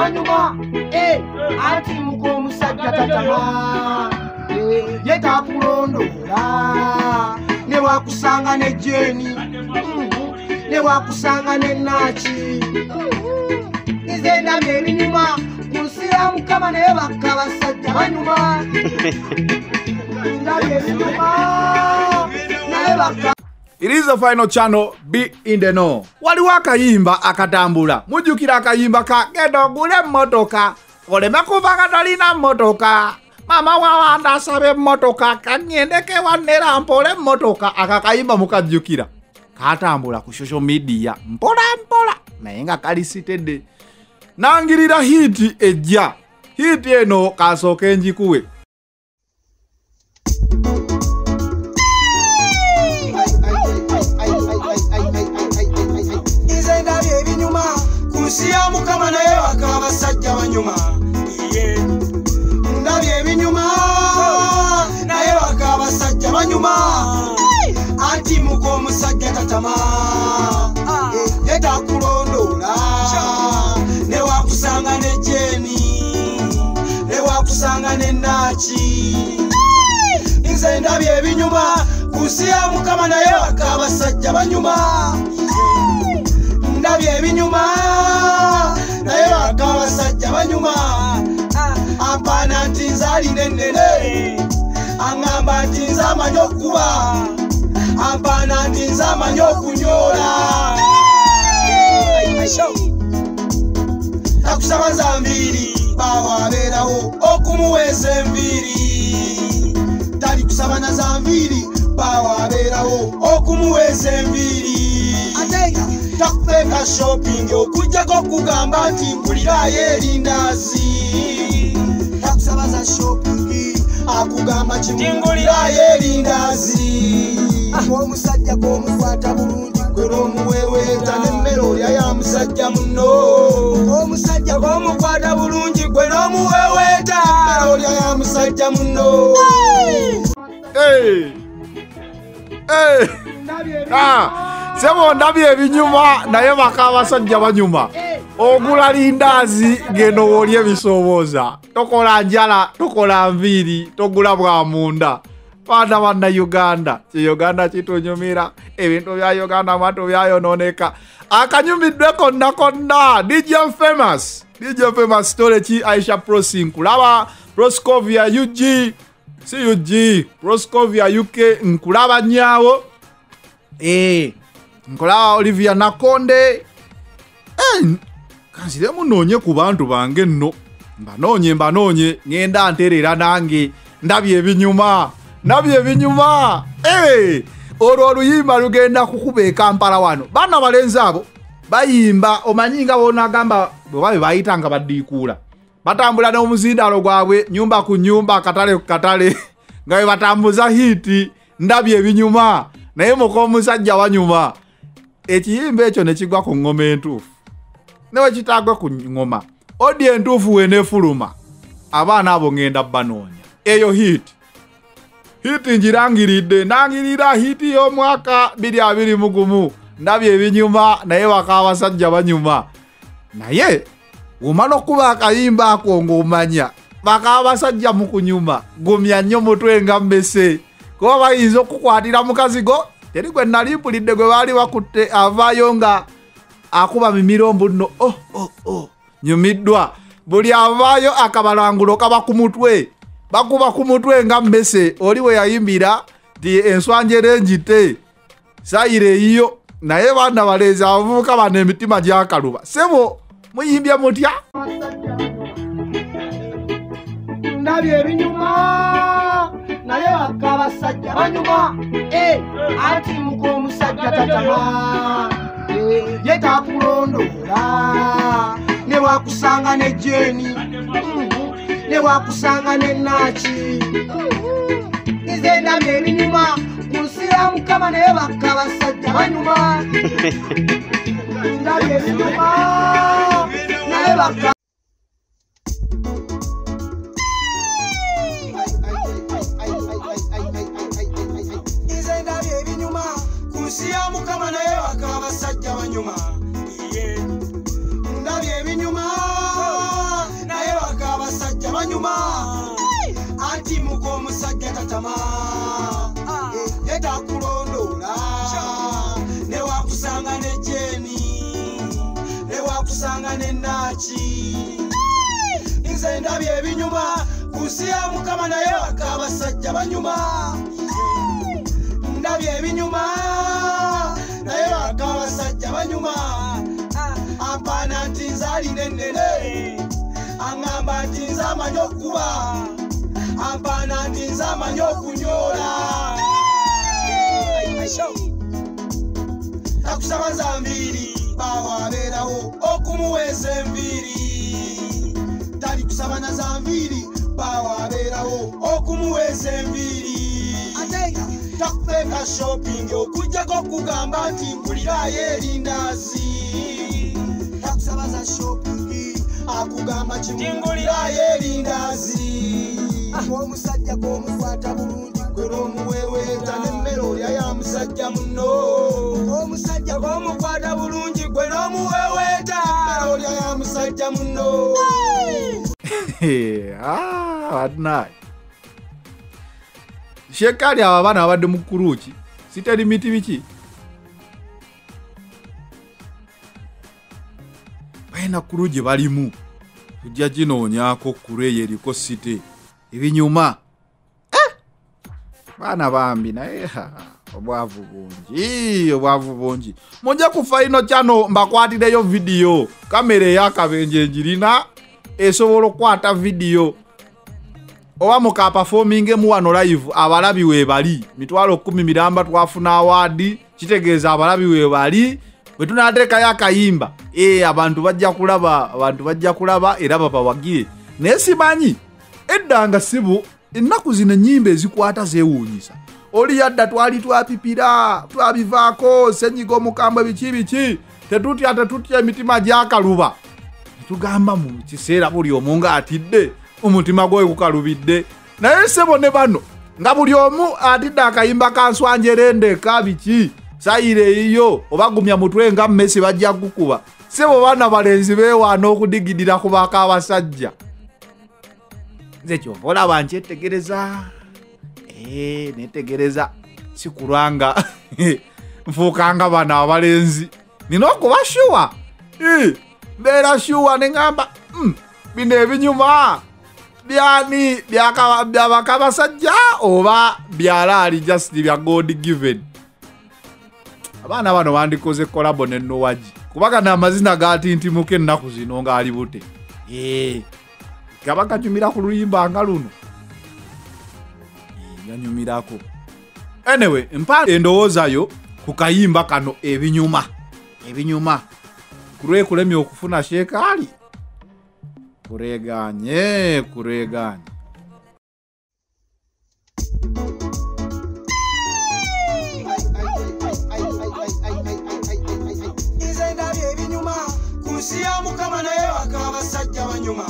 banyuma Eh, anti muka omusajja tatama Eh, ye takulondoola. Newakusanga ne jeni newakusanga ne naki. Nze ndabye ebinyuma ku nsi ya mukama naye bakka basajja banyuma. Ndabye ebinyuma naye bakka It is the final channel be in the know. Waliwo akayimba akatambula. Mujjukira akayimba ka genda ogule emmotoka. Oleme kuva nga tolina mmotoka. Mama wawanda asaba emmotoka kaŋŋendeko ewanera mpola emmotoka. Akakayimba mukajjukira. Katambula ku social media mpola mpola naye nga kalisitedde. Nangirira hiiti ejja. Hiiti eno kasooke njikuwe. Banyuma anti muka omusajja tatama. Yetakulondoola newakusanga ne jeni newakusanga ne naki. Nze ndabye ebinyuma. Ku nsi ya mukama naye baka abasajja banyuma ndabye ebinyuma. Naye baka abasajja banyuma ampaana nti nze alina ennene aŋŋamba nti nze amanyi okuba ampaana nti nze amanyi okunyoola takusaba za nviiri baawa abeerawo okumuweesa enviiri tali kusaba na za nviiri baawa abeerawo okumuweesa enviiri takupeeka shopping okujjako okugamba nti mpulirayo erindaazi takusaba za shopping akugamba kimumpulirayo erindaazi omusajja gwomukwata bulungi gwe lwomuweweeta nemmere olya ya musajja muno. Omusajja gwomukwata bulungi gwe lwomuweweeta emmere olya ya musajja muno. Hey! Hey! Ah! Sebo ndabye ebinyuma. Naye baka abasajja banyuma. Ogula lindaazi genda owoolye ebisoobooza. Tokola njala, tokola nviiri, togula bwa munda. Baana banna Uganda, ki Uganda kitunyumira, ebintu bya Uganda mwatu byayonooneka. Akanyumiddwe konna konna, DJ Famous. DJ Famous tole ki Aisha Prosi nkulaba Proscovia UG si UG Proscovia UK nkulaba nyaawo eh nkulaba Olivia Nakonde eh kanzire munoonye ku bantu bange nno. Mbanoonye mbanoonye ngenda nterera nange ndabye ebinyuma ndabye ebinyuma. Olwo oluyimba lugenda kukuba ekampala wano. Baana balenzi abo bayimba omanyi nga bonagamba bwe babe bayita nga baddiikuula. Batambula n'omuzindalo gwabwe nyumba ku nyumba katale ku katale nga bwe batambuza hiiti ndabye ebinyuma. Naye muka omusajja wanyuma. Ekiyimba ekyo ne kigwa ku ŋŋoma entuufu ne bwe kitagwe ku ŋŋoma odi entuufu wenefuluma abaana abo ŋŋenda banoonya eyo hiiti hiiti ngirangiridde nangirira hiiti y'omwaka 2021 ndabye ebinyuma naye baka abasajja banyuma. Naye womala okuba akayimba ako ng'omanya. Baka abasajja mu kunyuma. Gumya nnyo mutwe nga mmese. Kuba bayinza okukwatira mukazi go teri gwe nali mpulidde gwe baali bakutte avaayo nga akuba mimirombu nno oh, oh, oh. nyumiddwa. Buli avaayo akabalangulo kaba ku mutwe. Bakuba ku mutwe nga mmese oli we yayimbira ti enswanjera enjite sayire eyiyo naye baana baleezi abavubuka bano emitima gyakaluba sebo muyimbye mutya? Ndabye ebinyuma naye bakka abasajja banyuma. Eh, anti muka omusajja tatama ye takulondoola newakusanga ne jeni newakusanga ne naki nze ndabye ebinyuma ku nsi ya mukama naye bakka abasajja banyuma. Ndabye ebinyuma naye bakka ebinyuma. Ndabye ebinyuma. Naye baka abasajja banyuma. Anti muka omusajja tatama. Ah. Ye takulondoola newakusanga ne jeni newakusanga ne naaki nze ndabye ebinyuma. Ku nsi ya mukama naye baka abasajja banyuma. Ah. Ndabye ebinyuma. Banyuma ampaana nti nzaalina ennene aŋŋamba nti nze amanyi okuba ampaana nti nze amanyi okunyoola nakusaba za nviiri baawa abeerawo okumuweesa enviiri tali kusaba na za nviiri baawa abeerawo okumuweesa enviiri takupeeka shopping okugjako okugamba nti mpulirayo erindaazi takusaba za shopping akugamba kimungulirayo erindaazi omusajja gwomukwata bulungi gwe lwomuweweeta nemmere olya ya musajja muno omusajja gwomukwata bulungi gwe lwomuweweeta emmere olya ya musajja muno Ah, badnaye shekali abo abaana babadde mu kuruki siteri miti biki? Balina kuru gye balimu. Tujja ginoonyako kuru eyo eriko site. Ebinyuma. Eh! baana bambi naye obwavu bungi. Obwavu bungi. Mujje ku faino kyano mbakwatireyo vidiyo kamera eyakabenje njirina esobola okukwata vidiyo oba mukapafomingaemu wano live abalabi weebali mitwalo kumi miramba twafuna awaadi kitegeeza abalabi weebali bwe tunateekayo akayimba e abantu bajja kulaba abantu bajja kulaba era babawagire naye simanyi edda nga sibu ennaku zino ennyimba ezikwata zeewuunyisa. Oli yadda twali twapipira twabivaako senyiga omukambwe biki biki tetutya tetutya emitima gyakaluba. Netugamba mu kiseera buli omu ng'atidde omutima gwe gukalubidde. Naye sebo ne bano nga buli omu atidde akayimba kanswanjerendeka biki? Sayire eyiyo obagumya mutwe nga mmesi bajja kukuba. Sebo baana balenzi beewaana okudigidira ku baka abasajja. Nze kyova olaba nkyetegereza. Eh, netegereza. Sikulwanga nfuukanga bano abalenzi. Nina okuba shuwa? Mbeera shuwa neŋŋamba "Mm, bino ebinyuma byani? Byaka- byabaka basajja oba byalaali just bya god given? Abaana bano bandikoze kolabo ne nowagi. Kubagana amazina gatintimuka ennaku zino ng'ali bute. Gaba ganyumira ku luyimba nga luno. Ganyumirako anyway mpa endowoozayo ku kayimba kano ebinyuma. Ebinyuma. Kulwekulemya okufuna sheekaali kureganye kureganye nze ndabye ebinyuma ku nsi ya mukama naye waka abasajja banyuma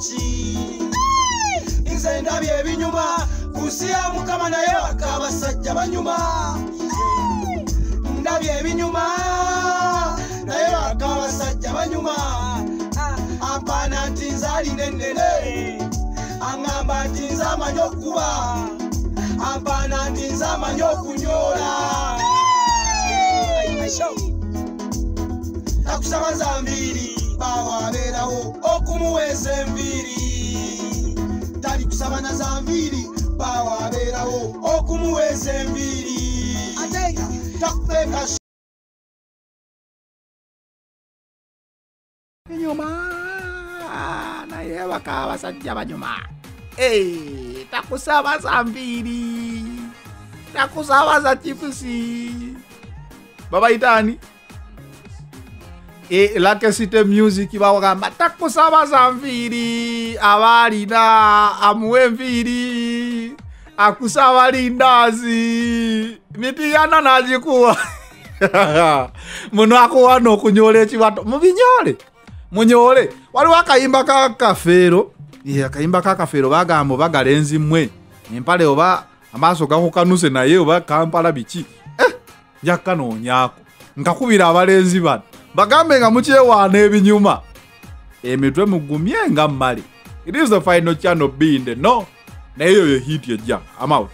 naki nze ndabye ebinyuma ku nsi ya mukama naye waka abasajja banyuma. Ndabye ebinyuma naye waka abasajja banyuma. Ampaana nti nze alina ennene aŋŋamba nti nze amanyi okuba. Ampaana nti nze amanyi okunyoola mbiri. Tali kusaba na za nviiri baawa abeerawo okumuweesa enviiri takupeeka enyuma naye baka abasajja banyuma takusabaza nviiri takusabaza chipusi. Babaitani e, lakesite music bawagamba takusabaza nviiri abaalina amuwe enviiri akusaba lindazi mitiyana nagikuwa muno akuwana okunyola ekibato. Mubinyole munyole. Waliwo akayimba ka kafeero. Eh, akayimba kakafeero bagamba oba galenzi mmwe empale oba amaaso gakukanuse naye oba kampala biki? Eh, nja kanoonyaako nkakubira abalenzi bano bagambe nga mukyewaana ebinyuma. Emitwe mugumye nga mmale it is the final channel being the no naye eyo ye hit ejja amount